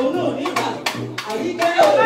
òun náà ní ìbàdàn àbí